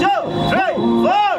two, three, four.